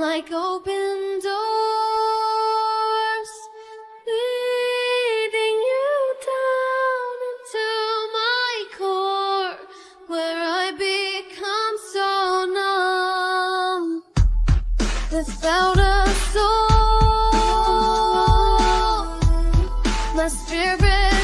like open doors, leading you down into my core, where I become so numb without a soul. My spirit